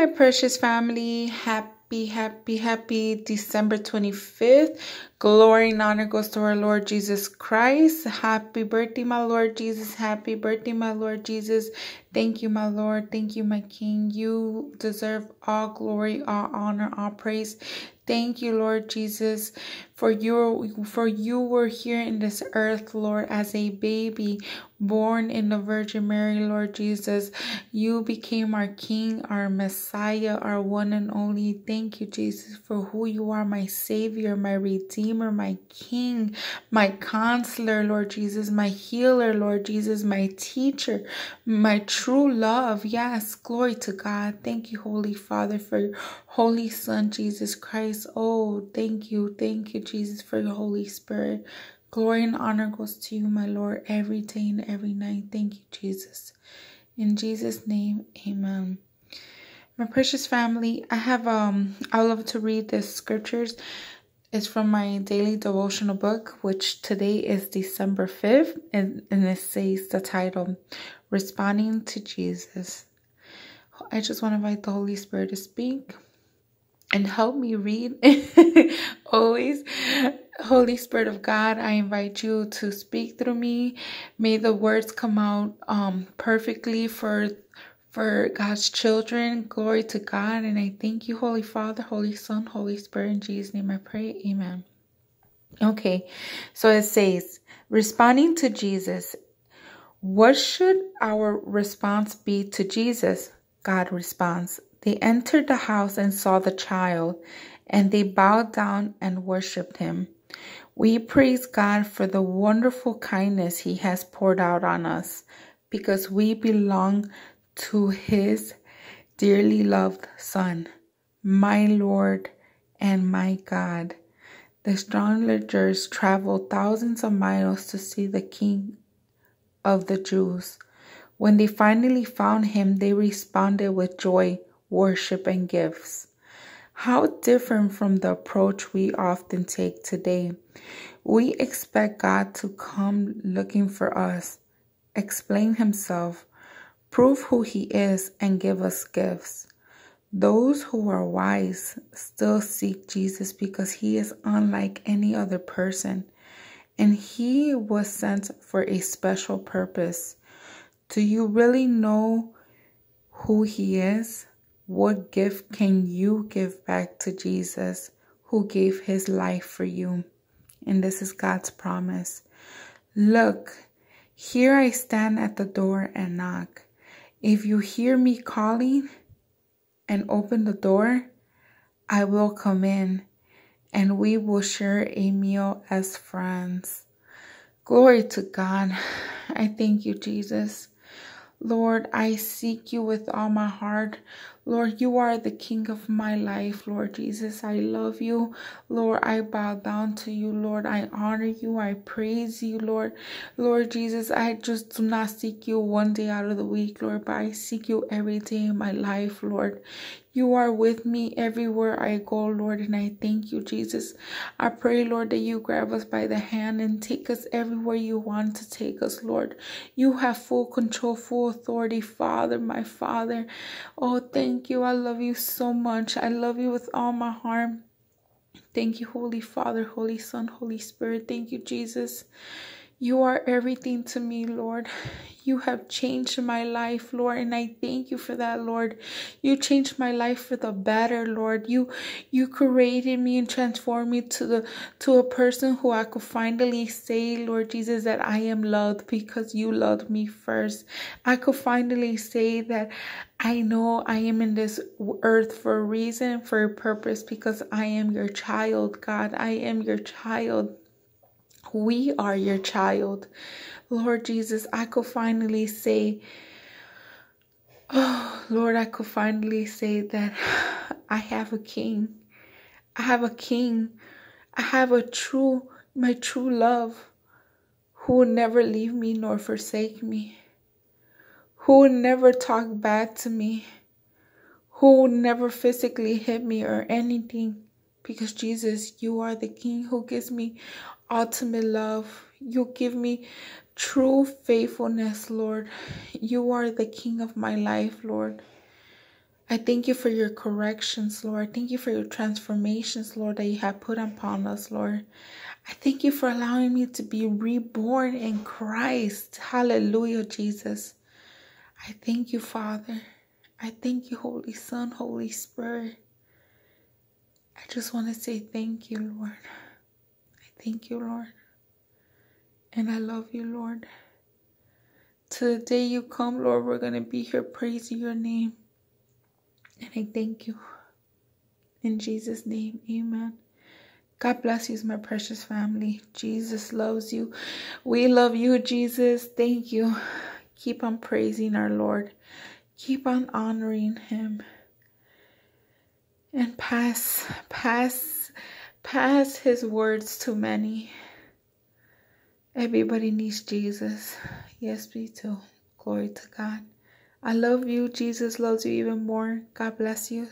my precious family. Happy, happy, happy December 25th. Glory and honor goes to our Lord Jesus Christ. Happy birthday, my Lord Jesus. Happy birthday, my Lord Jesus. Thank you, my Lord. Thank you, my King. You deserve all glory, all honor, all praise. Thank you, Lord Jesus, for you for you were here in this earth, Lord, as a baby born in the Virgin Mary, Lord Jesus. You became our King, our Messiah, our one and only. Thank you, Jesus, for who you are, my Savior, my Redeemer, my King, my Counselor, Lord Jesus, my Healer, Lord Jesus, my Teacher, my true love. Yes, glory to God. Thank you, Holy Father, for your Holy Son, Jesus Christ. Oh, thank you. Thank you, Jesus, for your Holy Spirit. Glory and honor goes to you, my Lord, every day and every night. Thank you, Jesus. In Jesus' name, amen. My precious family, I have um I love to read the scriptures. It's from my daily devotional book, which today is December 5th, and, and it says the title Responding to Jesus. I just want to invite the Holy Spirit to speak and help me read. Always, Holy Spirit of God, I invite you to speak through me. May the words come out um, perfectly for for God's children. Glory to God. And I thank you, Holy Father, Holy Son, Holy Spirit. In Jesus' name I pray. Amen. Okay, so it says, responding to Jesus. What should our response be to Jesus? God responds, They entered the house and saw the child, and they bowed down and worshiped him. We praise God for the wonderful kindness he has poured out on us because we belong to his dearly loved Son, my Lord and my God. The astrologers traveled thousands of miles to see the King of the Jews. When they finally found him, they responded with joy, worship, and gifts. How different from the approach we often take today. We expect God to come looking for us, explain himself, prove who he is, and give us gifts. Those who are wise still seek Jesus because he is unlike any other person and he was sent for a special purpose. Do you really know who he is? What gift can you give back to Jesus who gave his life for you? And this is God's promise. Look, here I stand at the door and knock. If you hear me calling and open the door, I will come in and we will share a meal as friends. Glory to God. I thank you, Jesus. Lord, I seek you with all my heart. Lord, you are the King of my life, Lord Jesus. I love you. Lord, I bow down to you, Lord. I honor you. I praise you, Lord. Lord Jesus, I just do not seek you one day out of the week, Lord, but I seek you every day in my life, Lord. You are with me everywhere I go, Lord, and I thank you, Jesus. I pray, Lord, that you grab us by the hand and take us everywhere you want to take us, Lord. You have full control, full authority, Father, my Father. Oh, thank you. I love you so much. I love you with all my heart. Thank you, Holy Father, Holy Son, Holy Spirit. Thank you, Jesus. You are everything to me, Lord. You have changed my life, Lord, and I thank you for that, Lord. You changed my life for the better, Lord. You you created me and transformed me to the to a person who I could finally say, Lord Jesus, that I am loved because you loved me first. I could finally say that I know I am in this earth for a reason, for a purpose, because I am your child, God. I am your child. We are your child. Lord Jesus, I could finally say, Oh, Lord, I could finally say that I have a king. I have a king. I have a true, my true love who will never leave me nor forsake me, who will never talk bad to me, who will never physically hit me or anything. Because Jesus, you are the King who gives me ultimate love. You give me true faithfulness, Lord. You are the King of my life, Lord. I thank you for your corrections, Lord. I Thank you for your transformations, Lord, that you have put upon us, Lord. I thank you for allowing me to be reborn in Christ. Hallelujah, Jesus. I thank you, Father. I thank you, Holy Son, Holy Spirit. I just want to say thank you, Lord. I thank you, Lord. And I love you, Lord. To the day you come, Lord, we're going to be here praising your name. And I thank you. In Jesus' name, amen. God bless you, my precious family. Jesus loves you. We love you, Jesus. Thank you. Keep on praising our Lord. Keep on honoring him. And pass, pass, pass his words to many. Everybody needs Jesus. Yes, me too. Glory to God. I love you. Jesus loves you even more. God bless you.